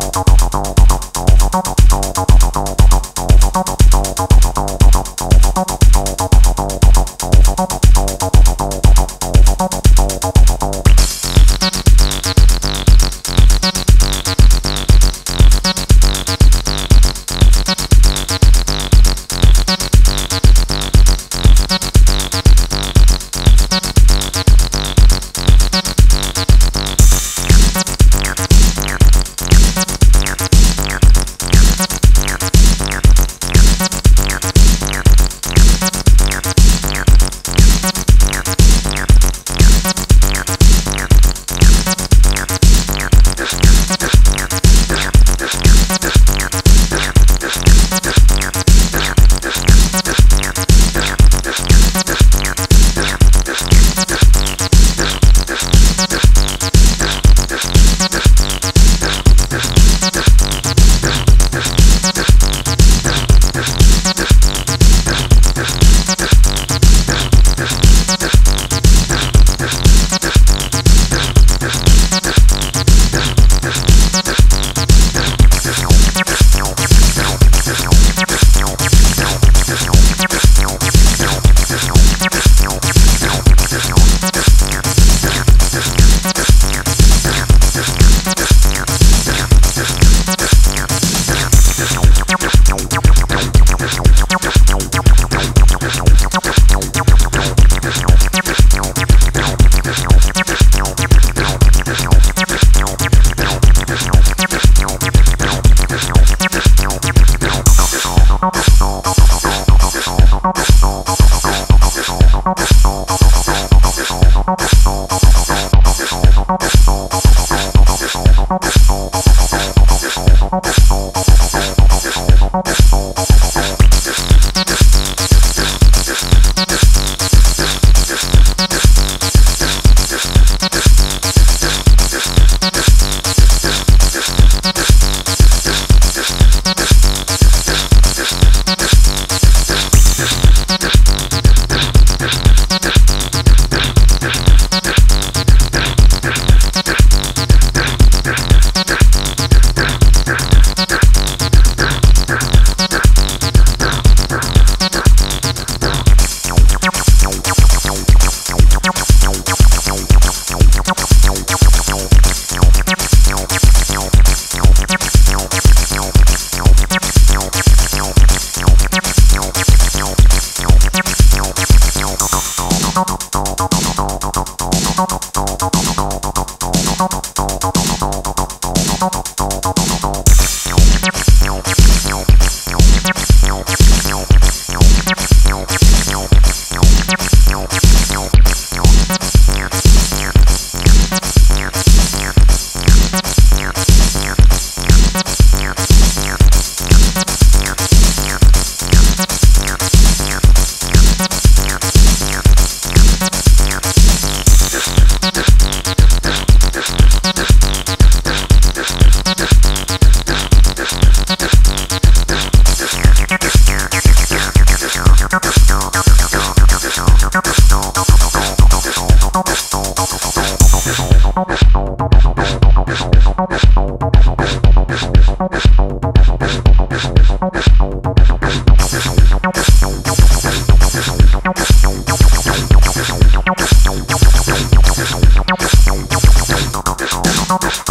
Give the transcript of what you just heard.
Thank Thank you. Thank